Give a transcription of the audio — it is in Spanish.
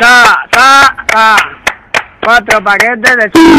Ta ta ta, Cuatro paquetes de